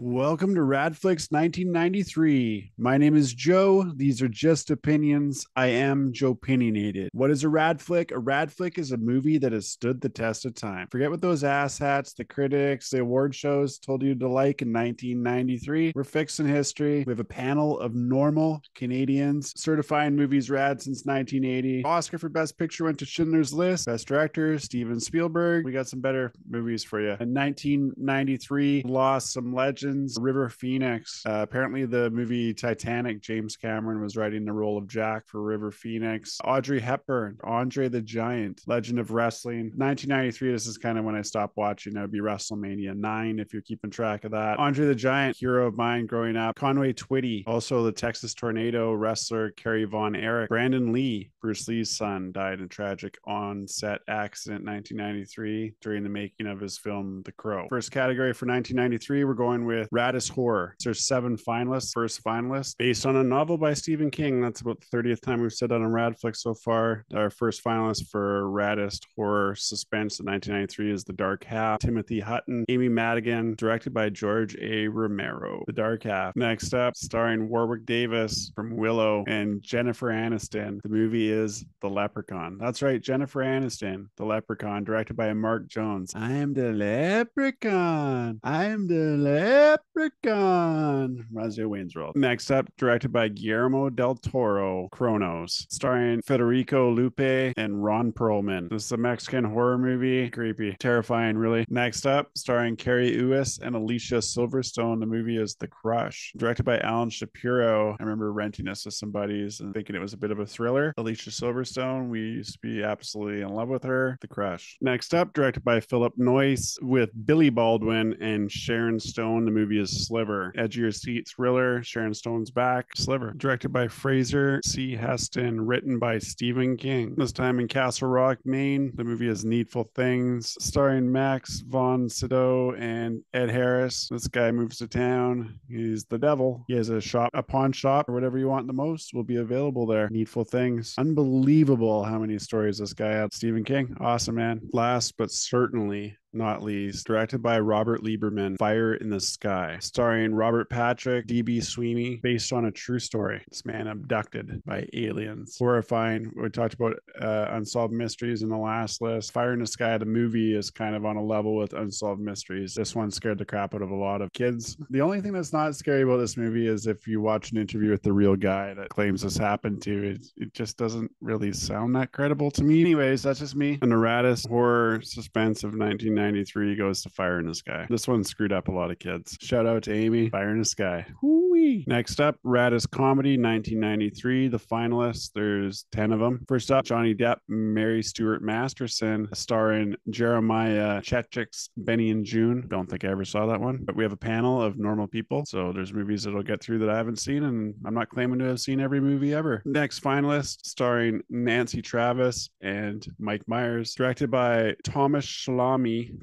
Welcome to Rad Flicks 1993. My name is Joe. These are just opinions. I am Joepinionated. What is a Rad Flick? A Rad Flick is a movie that has stood the test of time. Forget what those asshats, the critics, the award shows told you to like in 1993. We're fixing history. We have a panel of normal Canadians certifying movies rad since 1980. Oscar for Best Picture went to Schindler's List. Best Director, Steven Spielberg. We got some better movies for you. In 1993, lost some legends. River Phoenix. Uh, apparently, the movie Titanic, James Cameron was writing the role of Jack for River Phoenix. Audrey Hepburn, Andre the Giant, Legend of Wrestling. 1993, this is kind of when I stopped watching. That would be WrestleMania 9, if you're keeping track of that. Andre the Giant, hero of mine growing up. Conway Twitty, also the Texas Tornado wrestler Kerry Von Erich. Brandon Lee, Bruce Lee's son, died in a tragic on set accident 1993 during the making of his film The Crow. First category for 1993, we're going with with Raddest Horror. There's seven finalists, first finalist, based on a novel by Stephen King. That's about the 30th time we've said that on Rad Flicks so far. Our first finalist for Raddest Horror Suspense in 1993 is The Dark Half. Timothy Hutton, Amy Madigan, directed by George A. Romero. The Dark Half. Next up, starring Warwick Davis from Willow and Jennifer Aniston. The movie is The Leprechaun. That's right, Jennifer Aniston, The Leprechaun, directed by Mark Jones. I am the leprechaun. I am the leprechaun. Leprechaun. Razzie Wayne's World. Next up, directed by Guillermo del Toro, Cronos, starring Federico Luppi and Ron Perlman. This is a Mexican horror movie. Creepy. Terrifying, really. Next up, starring Cary Elwes and Alicia Silverstone. The movie is The Crush. Directed by Alan Shapiro. I remember renting this with some buddies and thinking it was a bit of a thriller. Alicia Silverstone, we used to be absolutely in love with her. The Crush. Next up, directed by Philip Noyce with Billy Baldwin and Sharon Stone. The movie is Sliver. Edge Your Seat thriller. Sharon Stone's back. Sliver. Directed by Fraser C. Heston. Written by Stephen King. This time in Castle Rock, Maine. The movie is Needful Things. Starring Max von Sydow and Ed Harris. This guy moves to town. He's the devil. He has a shop, a pawn shop, or whatever you want the most will be available there. Needful Things. Unbelievable how many stories this guy had. Stephen King. Awesome, man. Last but certainly not least, directed by Robert Lieberman, Fire in the Sky, starring Robert Patrick, DB Sweeney, based on a true story. This man abducted by aliens. Horrifying. We talked about uh, Unsolved Mysteries in the last list. Fire in the Sky, the movie, is kind of on a level with Unsolved Mysteries. This one scared the crap out of a lot of kids. The only thing that's not scary about this movie is if you watch an interview with the real guy that claims this happened to, it, it just doesn't really sound that credible to me. Anyways, that's just me. The raddest horror suspense of 1990. 1993 goes to Fire in the Sky. This one screwed up a lot of kids. Shout out to Amy, Fire in the Sky. Whoo-wee. Next up, Raddest Comedy 1993. The finalists, there's 10 of them. First up, Johnny Depp, Mary Stuart Masterson, starring Jeremiah Chechik's Benny and Joon. Don't think I ever saw that one, but we have a panel of normal people. So there's movies that'll get through that I haven't seen, and I'm not claiming to have seen every movie ever. Next finalist, starring Nancy Travis and Mike Myers, directed by Thomas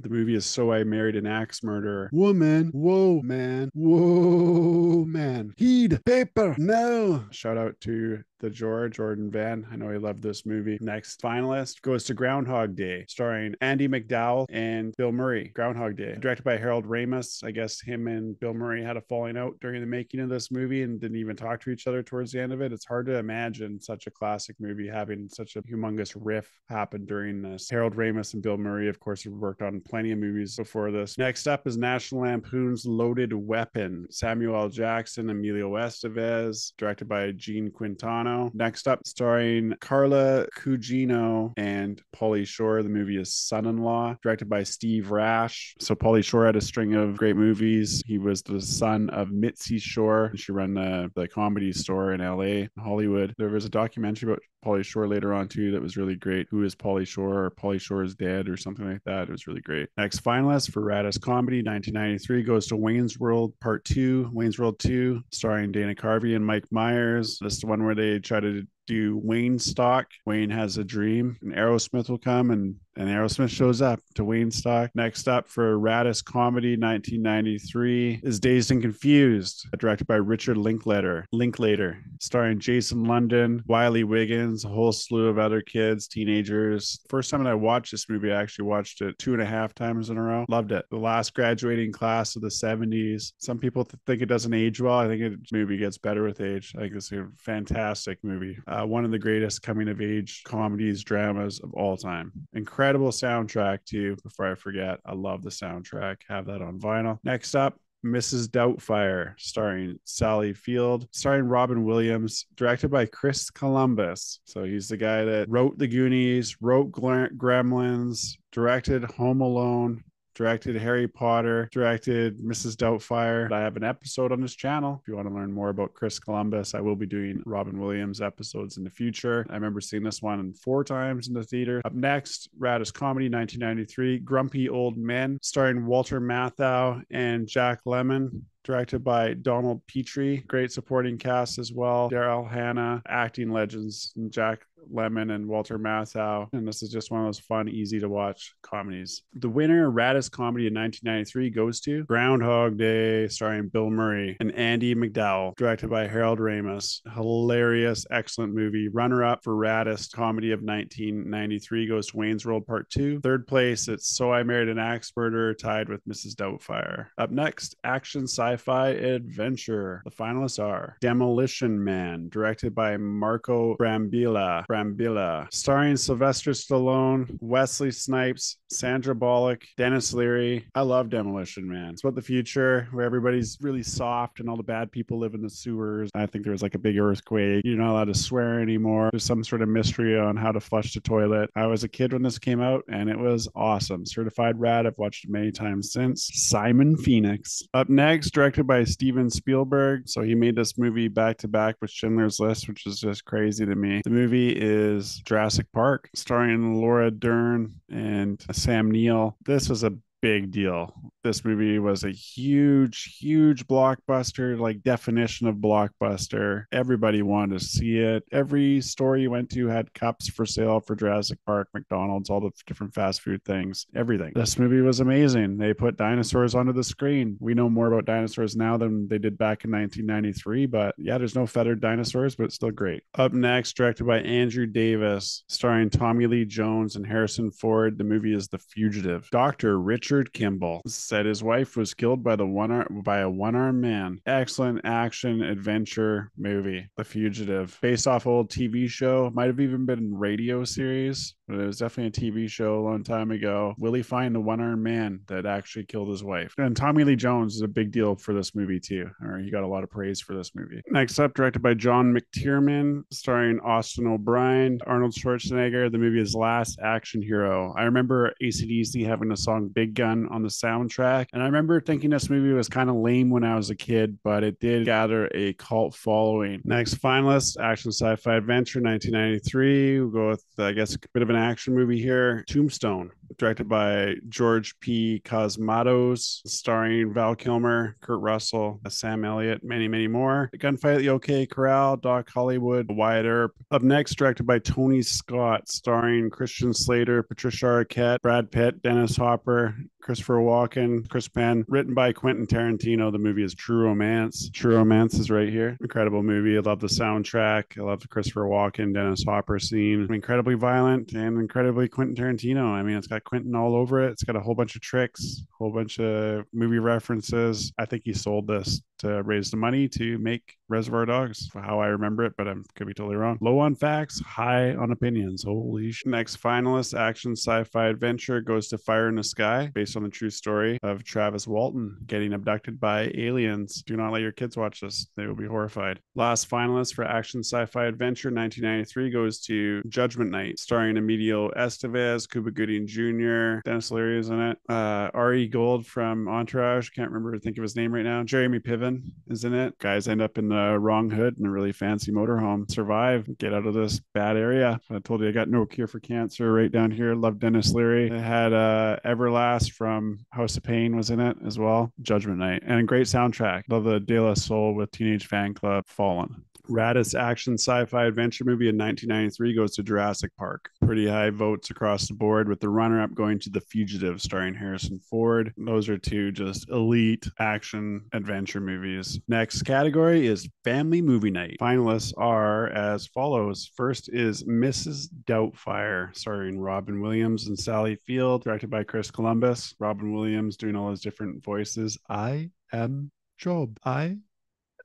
The movie is So I Married an Axe Murderer. Woman, whoa, man, whoa, man. Heed paper, no. Shout out to the George Jordan Van. I know he loved this movie. Next finalist goes to Groundhog Day, starring Andie MacDowell and Bill Murray. Groundhog Day, directed by Harold Ramis. I guess him and Bill Murray had a falling out during the making of this movie and didn't even talk to each other towards the end of it. It's hard to imagine such a classic movie having such a humongous riff happen during this. Harold Ramis and Bill Murray, of course, have worked on plenty of movies before this. Next up is National Lampoon's Loaded Weapon. Samuel L. Jackson, Emilio Estevez, directed by Gene Quintano. Next up, starring Carla Gugino and Pauly Shore. The movie is Son in Law, directed by Steve Rash. So, Pauly Shore had a string of great movies. He was the son of Mitzi Shore. She ran the, the comedy store in LA, Hollywood. There was a documentary about Pauly Shore later on, too, that was really great. Who is Pauly Shore or Pauly Shore is Dead or something like that. It was really great. Next finalist for Raddest Comedy 1993 goes to Wayne's World Part 2, Wayne's World 2, starring Dana Carvey and Mike Myers. This is the one where they try to do Waynestock. Wayne has a dream, and Aerosmith will come and and Aerosmith shows up to Waynestock. Next up for Raddest Comedy 1993 is Dazed and Confused, directed by Richard Linklater. Linklater, starring Jason London, Wiley Wiggins, a whole slew of other kids, teenagers. First time that I watched this movie, I actually watched it two and a half times in a row. Loved it. The last graduating class of the 70s. Some people think it doesn't age well. I think it movie gets better with age. I think it's a fantastic movie. Uh, Uh, one of the greatest coming of age comedies, dramas of all time. Incredible soundtrack, too. Before I forget, I love the soundtrack. Have that on vinyl. Next up, Mrs. Doubtfire, starring Sally Field, starring Robin Williams, directed by Chris Columbus. So he's the guy that wrote The Goonies, wrote Gremlins, directed Home Alone, directed Harry Potter, directed Mrs. Doubtfire. I have an episode on this channel. If you want to learn more about Chris Columbus, I will be doing Robin Williams episodes in the future. I remember seeing this one four times in the theater. Up next, Raddest Comedy 1993, Grumpy Old Men, starring Walter Matthau and Jack Lemmon directed by Donald Petrie. Great supporting cast as well. Daryl Hannah, acting legends, and Jack Lemmon and Walter Matthau. And this is just one of those fun, easy to watch comedies. The winner, Raddest Comedy in 1993, goes to Groundhog Day, starring Bill Murray and Andie MacDowell, directed by Harold Ramis. Hilarious, excellent movie. Runner up for Raddest Comedy of 1993 goes to Wayne's World Part 2. Third place, it's So I Married an Axe Murderer, tied with Mrs. Doubtfire. Up next, action sci fi adventure. The finalists are Demolition Man, directed by Marco Brambilla. Brambilla, starring Sylvester Stallone, Wesley Snipes, Sandra Bullock, Denis Leary. I love Demolition Man. It's about the future where everybody's really soft and all the bad people live in the sewers. I think there was like a big earthquake. You're not allowed to swear anymore. There's some sort of mystery on how to flush the toilet. I was a kid when this came out and it was awesome. Certified rad. I've watched it many times since. Simon Phoenix. Up next, directed by Steven Spielberg. So he made this movie back to back with Schindler's List, which is just crazy to me. The movie is Jurassic Park, starring Laura Dern and Sam Neill. This was a big deal. This movie was a huge, huge blockbuster, like definition of blockbuster. Everybody wanted to see it. Every store you went to had cups for sale for Jurassic Park, McDonald's, all the different fast food things, everything. This movie was amazing. They put dinosaurs onto the screen. We know more about dinosaurs now than they did back in 1993, but yeah, there's no feathered dinosaurs, but it's still great. Up next, directed by Andrew Davis, starring Tommy Lee Jones and Harrison Ford. The movie is The Fugitive. Dr. Richard Kimble said his wife was killed by the one ar- by a one-armed man. Excellent action adventure movie, The Fugitive, based off old TV show. Might have even been radio series but it was definitely a TV show a long time ago. Will he find the one armed man that actually killed his wife? And Tommy Lee Jones is a big deal for this movie, too. Or he got a lot of praise for this movie. Next up, directed by John McTiernan, starring Austin O'Brien, Arnold Schwarzenegger. The movie is Last Action Hero. I remember ACDC having the song Big Gun on the soundtrack. And I remember thinking this movie was kind of lame when I was a kid, but it did gather a cult following. Next finalist, action sci fi adventure 1993. We'll go with, I guess, a bit of an an action movie here Tombstone, directed by George P. Cosmatos, starring Val Kilmer, Kurt Russell, Sam Elliott, many, many more. Gunfight at the OK Corral, Doc Hollywood, Wyatt Earp. Up next, directed by Tony Scott, starring Christian Slater, Patricia Arquette, Brad Pitt, Dennis Hopper, Christopher Walken, Chris Penn, written by Quentin Tarantino. The movie is True Romance. True Romance is right here. Incredible movie. I love the soundtrack. I love the Christopher Walken, Dennis Hopper scene. Incredibly violent and incredibly Quentin Tarantino. I mean, it's got Quentin all over it. It's got a whole bunch of tricks, a whole bunch of movie references. I think he sold this to raise the money to make Reservoir Dogs, how I remember it, but I could be totally wrong. Low on facts, high on opinions. Holy sh! Next finalist, action sci-fi adventure goes to Fire in the Sky, based on the true story of Travis Walton getting abducted by aliens. Do not let your kids watch this; they will be horrified. Last finalist for action sci-fi adventure 1993 goes to Judgment Night, starring Emilio Estevez, Cuba Gooding Jr., Jr., Denis Leary is in it. Uh, Ari Gold from Entourage, can't remember, to think of his name right now. Jeremy Piven is in it. Guys end up in the wrong hood in a really fancy motorhome, survive, get out of this bad area. I told you I got no cure for cancer right down here. Love Denis Leary. It had uh, Everlast from House of Pain was in it as well. Judgment Night and a great soundtrack. Love the De La Soul with Teenage Fanclub Fallen. Raddest action sci-fi adventure movie in 1993 goes to Jurassic Park. Pretty high votes across the board, with the runner-up going to The Fugitive, starring Harrison Ford. Those are two just elite action adventure movies. Next category is Family Movie Night. Finalists are as follows. First is Mrs. Doubtfire, starring Robin Williams and Sally Field, directed by Chris Columbus. Robin Williams doing all his different voices. I am Job. I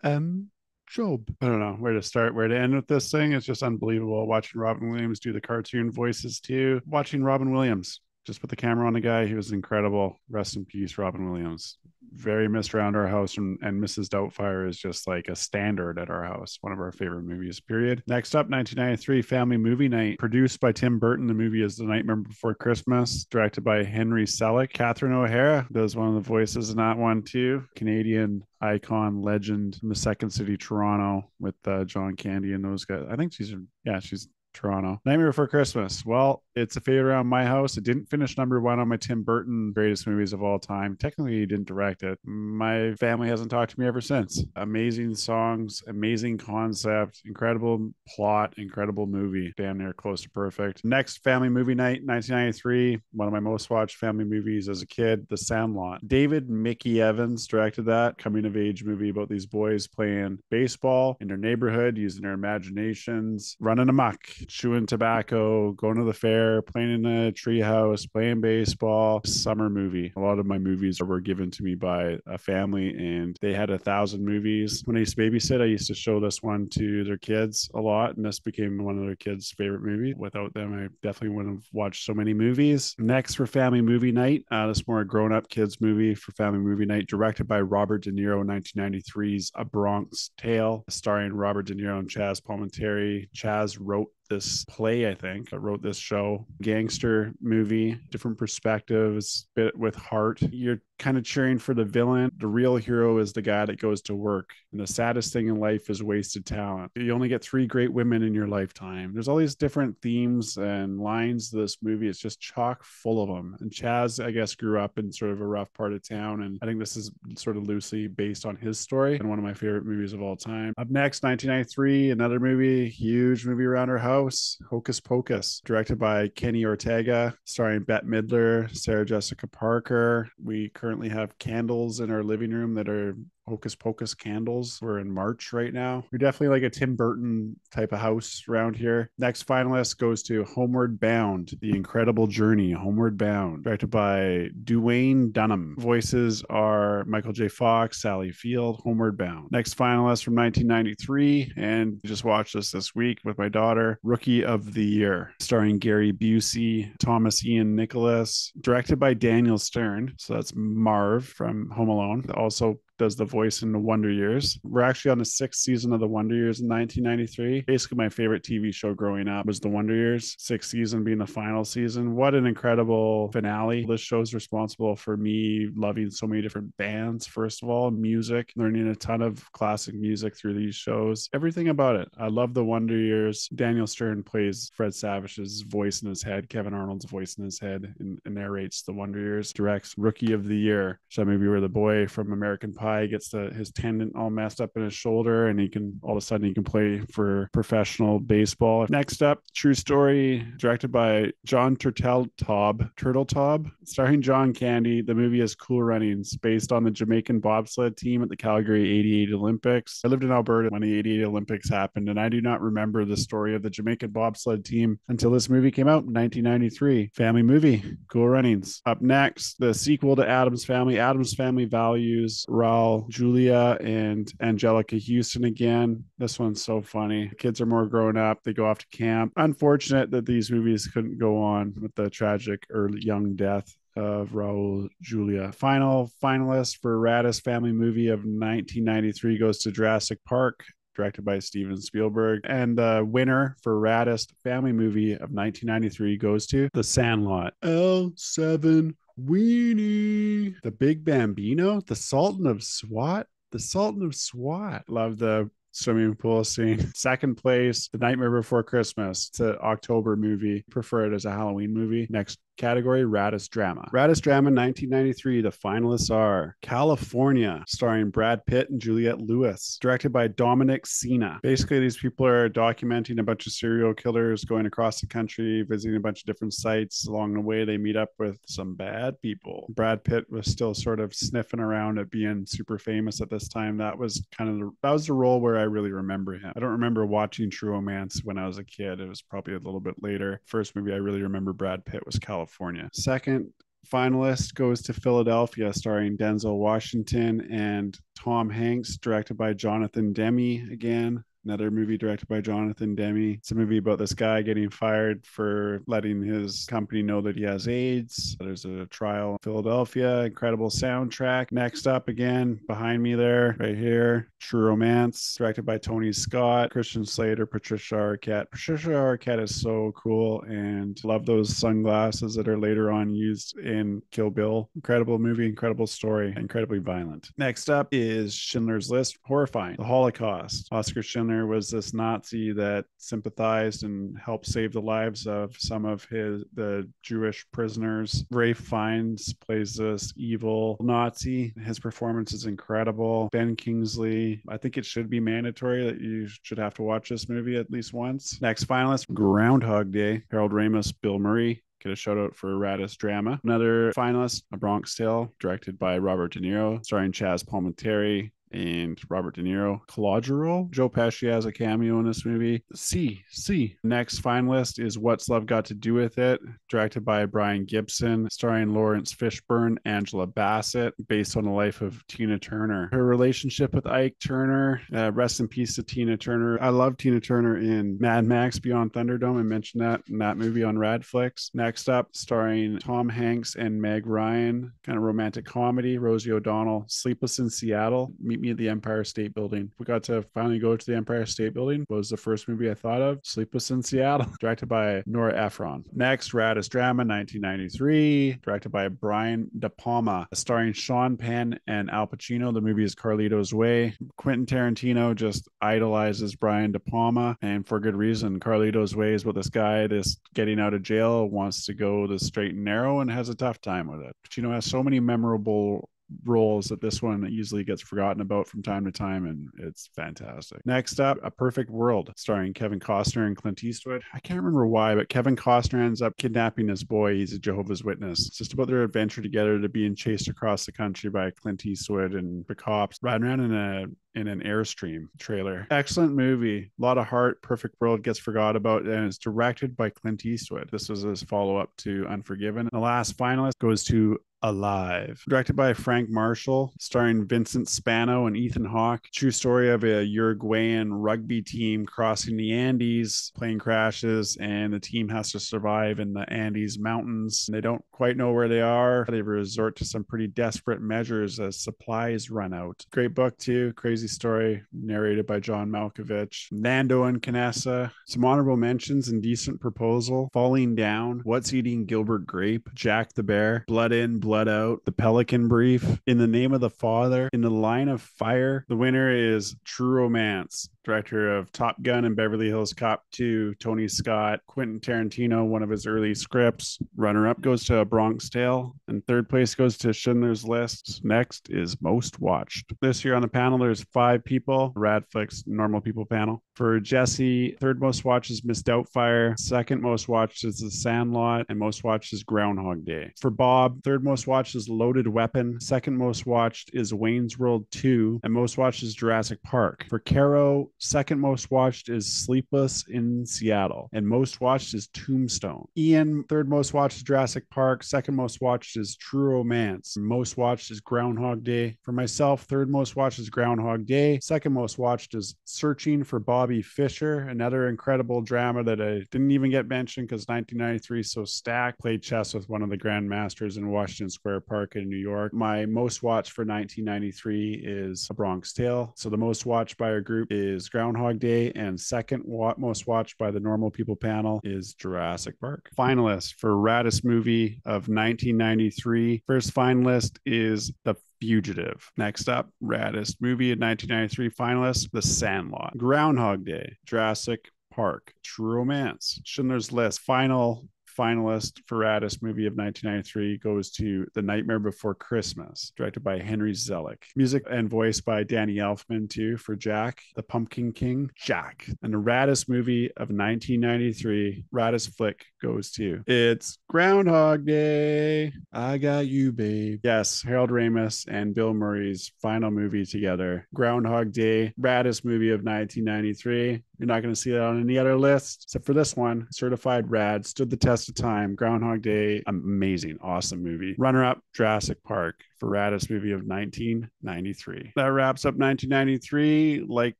am Job. I don't know where to start, where to end with this thing. It's just unbelievable watching Robin Williams do the cartoon voices too. Watching Robin Williams just put the camera on the guy. He was incredible. Rest in peace, Robin Williams. Very missed around our house, and, and Mrs. Doubtfire is just like a standard at our house. One of our favorite movies. Period. Next up, 1993 Family Movie Night, produced by Tim Burton. The movie is The Nightmare Before Christmas, directed by Henry Selick. Catherine O'Hara does one of the voices in that one too. Canadian icon legend from the second city toronto with uh, john candy and those guys i think she's yeah she's Toronto. Nightmare Before Christmas. Well, it's a favorite around my house. It didn't finish number one on my Tim Burton greatest movies of all time. Technically, he didn't direct it. My family hasn't talked to me ever since. Amazing songs, amazing concept, incredible plot, incredible movie. Damn near close to perfect. Next family movie night, 1993. One of my most watched family movies as a kid, The Sandlot. David Mickey Evans directed that coming of age movie about these boys playing baseball in their neighborhood, using their imaginations, running amok chewing tobacco, going to the fair, playing in a treehouse, playing baseball, summer movie. A lot of my movies were given to me by a family and they had a thousand movies. When I used to babysit, I used to show this one to their kids a lot, and this became one of their kids' favorite movies. Without them, I definitely wouldn't have watched so many movies. Next for Family Movie Night, uh, this more grown up kids movie for Family Movie Night, directed by Robert De Niro, 1993's A Bronx Tale, starring Robert De Niro and Chazz Palminteri. Chazz wrote this play, I think. I wrote this show, gangster movie, different perspectives, bit with heart. You're kind of cheering for the villain. The real hero is the guy that goes to work. And the saddest thing in life is wasted talent. You only get three great women in your lifetime. There's all these different themes and lines to this movie. It's just chock full of them. And Chazz, I guess, grew up in sort of a rough part of town. And I think this is sort of loosely based on his story and one of my favorite movies of all time. Up next, 1993, another movie, huge movie around our house, Hocus Pocus, directed by Kenny Ortega, starring Bette Midler, Sarah Jessica Parker. We currently currently have candles in our living room that are Hocus Pocus candles. We're in March right now. We're definitely like a Tim Burton type of house around here. Next finalist goes to Homeward Bound, The Incredible Journey, Homeward Bound, directed by Duwayne Dunham. Voices are Michael J. Fox, Sally Field, Homeward Bound. Next finalist from 1993, and just watched this this week with my daughter, Rookie of the Year, starring Gary Busey, Thomas Ian Nicholas, directed by Daniel Stern. So that's Marv from Home Alone. Also does the voice in the Wonder Years. We're actually on the sixth season of the Wonder Years in 1993. Basically, my favorite TV show growing up was the Wonder Years, sixth season being the final season. What an incredible finale. This show's responsible for me loving so many different bands, first of all, music, learning a ton of classic music through these shows. Everything about it. I love the Wonder Years. Daniel Stern plays Fred Savage's voice in his head, Kevin Arnold's voice in his head, and, and narrates the Wonder Years, directs Rookie of the Year. So maybe we're the boy from American Pie guy gets the, his tendon all messed up in his shoulder and he can all of a sudden he can play for professional baseball. Next up, True Story, directed by John Turtle Tob, Turteltaub, Turteltaub, starring John Candy. The movie is Cool Runnings, based on the Jamaican bobsled team at the Calgary 88 Olympics. I lived in Alberta when the 88 Olympics happened, and I do not remember the story of the Jamaican bobsled team until this movie came out in 1993. Family movie, Cool Runnings. Up next, the sequel to Addams Family, Addams Family Values, Raul Julia and Anjelica Huston again. This one's so funny. Kids are more grown up. They go off to camp. Unfortunate that these movies couldn't go on with the tragic early young death of Raul Julia. Final finalist for Raddest Family Movie of 1993 goes to Jurassic Park directed by Steven Spielberg. And the winner for raddest family movie of 1993 goes to The Sandlot. L7 Weenie. The Big Bambino, the Sultan of SWAT. The Sultan of SWAT. Love the swimming pool scene. Second place, The Nightmare Before Christmas. It's an October movie. Prefer it as a Halloween movie. Next category, Raddest Drama. Raddest Drama 1993. The finalists are Kalifornia, starring Brad Pitt and Juliette Lewis, directed by Dominic Sena. Basically, these people are documenting a bunch of serial killers going across the country, visiting a bunch of different sites. Along the way, they meet up with some bad people. Brad Pitt was still sort of sniffing around at being super famous at this time. That was kind of the, that was the role where I really remember him. I don't remember watching True Romance when I was a kid. It was probably a little bit later. First movie I really remember Brad Pitt was Kalifornia. Kalifornia. Second finalist goes to Philadelphia, starring Denzel Washington and Tom Hanks, directed by Jonathan Demme again another movie directed by Jonathan Demme. It's a movie about this guy getting fired for letting his company know that he has AIDS. There's a trial in Philadelphia, incredible soundtrack. Next up, again, behind me there, right here, True Romance, directed by Tony Scott, Christian Slater, Patricia Arquette. Patricia Arquette is so cool and love those sunglasses that are later on used in Kill Bill. Incredible movie, incredible story, incredibly violent. Next up is Schindler's List, horrifying. The Holocaust. Oskar Schindler was this Nazi that sympathized and helped save the lives of some of his the Jewish prisoners. Ralph Fiennes plays this evil Nazi. His performance is incredible. Ben Kingsley. I think it should be mandatory that you should have to watch this movie at least once. Next finalist, Groundhog Day. Harold Ramis, Bill Murray get a shout out for Raddest Drama. Another finalist, A Bronx Tale, directed by Robert De Niro, starring Chazz Palminteri, and Robert De Niro. Calogero, Joe Pesci has a cameo in this movie. C, C. Next finalist is What's Love Got to Do with It, directed by Brian Gibson, starring Laurence Fishburne, Angela Bassett, based on the life of Tina Turner. Her relationship with Ike Turner, uh, rest in peace to Tina Turner. I love Tina Turner in Mad Max Beyond Thunderdome. I mentioned that in that movie on Rad Flicks. Next up, starring Tom Hanks and Meg Ryan, kind of romantic comedy. Rosie O'Donnell, Sleepless in Seattle. Meet meet me at the Empire State Building. We got to finally go to the Empire State Building. was the first movie I thought of. Sleepless in Seattle, directed by Nora Ephron. Next, Raddest Drama, 1993, directed by Brian De Palma, starring Sean Penn and Al Pacino. The movie is Carlito's Way. Quentin Tarantino just idolizes Brian De Palma, and for good reason. Carlito's Way is about this guy that's getting out of jail, wants to go the straight and narrow, and has a tough time with it. Pacino has so many memorable roles that this one usually gets forgotten about from time to time, and it's fantastic. Next up, A Perfect World, starring Kevin Costner and Clint Eastwood. I can't remember why, but Kevin Costner ends up kidnapping this boy. He's a Jehovah's Witness. It's just about their adventure together to being chased across the country by Clint Eastwood and the cops riding around in a in an airstream trailer. Excellent movie. A lot of heart. Perfect World gets forgot about and it's directed by Clint Eastwood. This was his follow up to Unforgiven. The last finalist goes to Alive, directed by Frank Marshall, starring Vincent Spano and Ethan Hawke. True story of a Uruguayan rugby team crossing the Andes, plane crashes, and the team has to survive in the Andes mountains. They don't quite know where they are. They resort to some pretty desperate measures as supplies run out. Great book, too. Crazy story, narrated by John Malkovich. Nando and Canessa. Some honorable mentions Indecent Proposal, Falling Down, What's Eating Gilbert Grape, Jack the Bear, Blood In, Blood Let out, The Pelican Brief, In the Name of the Father, In the Line of Fire. The winner is True Romance director of Top Gun and Beverly Hills Cop 2, Tony Scott, Quentin Tarantino, one of his early scripts. Runner up goes to A Bronx Tale, and third place goes to Schindler's List. Next is Most Watched. This year on the panel, there's five people, Rad Flicks normal people panel. For Jesse, third most watched is Miss Doubtfire. Second most watched is The Sandlot, and most watched is Groundhog Day. For Bob, third most watched is Loaded Weapon. Second most watched is Wayne's World 2, and most watched is Jurassic Park. For Caro, second most watched is Sleepless in Seattle, and most watched is Tombstone. Ian, third most watched is Jurassic Park. Second most watched is True Romance. Most watched is Groundhog Day. For myself, third most watched is Groundhog Day. Second most watched is Searching for Bobby Fischer, another incredible drama that I didn't even get mentioned because 1993 so stacked. Played chess with one of the grandmasters in Washington Square Park in New York. My most watched for 1993 is A Bronx Tale. So the most watched by our group is Groundhog Day, and second wa- most watched by the Normal People panel is Jurassic Park. Finalist for Raddest Movie of 1993. First finalist is The Fugitive. Next up, Raddest Movie of 1993 finalist, The Sandlot. Groundhog Day, Jurassic Park, True Romance, Schindler's List. Final finalist for Raddest movie of 1993 goes to The Nightmare Before Christmas, directed by Henry Selick. Music and voice by Danny Elfman, too, for Jack, the Pumpkin King, Jack. And the Raddest movie of 1993, Raddest flick goes to it's Groundhog Day. I got you, babe. Yes, Harold Ramis and Bill Murray's final movie together. Groundhog Day, Raddest movie of 1993. You're not going to see that on any other list except for this one. Certified Rad, stood the test of time. Groundhog Day, amazing, awesome movie. Runner up, Jurassic Park for Raddest movie of 1993. That wraps up 1993. Like,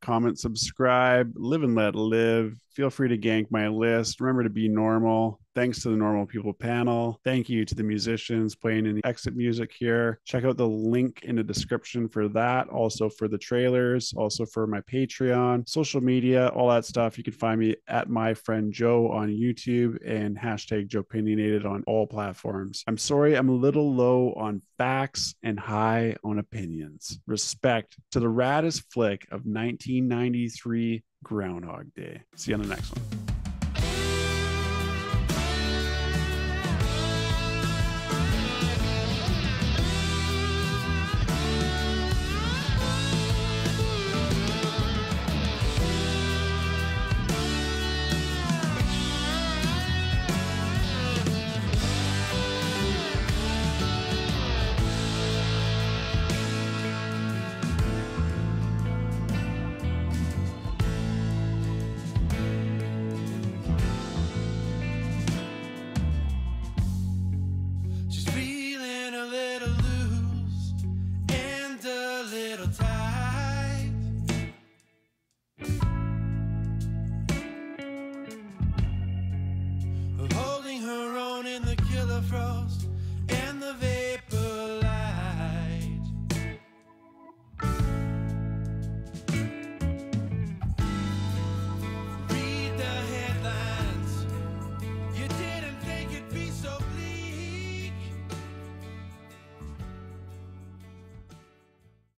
comment, subscribe, live and let live. Feel free to gank my list. Remember to be normal. Thanks to the Normal People panel. Thank you to the musicians playing in the exit music here. Check out the link in the description for that. Also for the trailers, also for my Patreon, social media, all that stuff. You can find me at my friend Joe on YouTube and hashtag Joepinionated on all platforms. I'm sorry, I'm a little low on facts and high on opinions. Respect to the raddest flick of 1993 Groundhog Day. See you on the next one.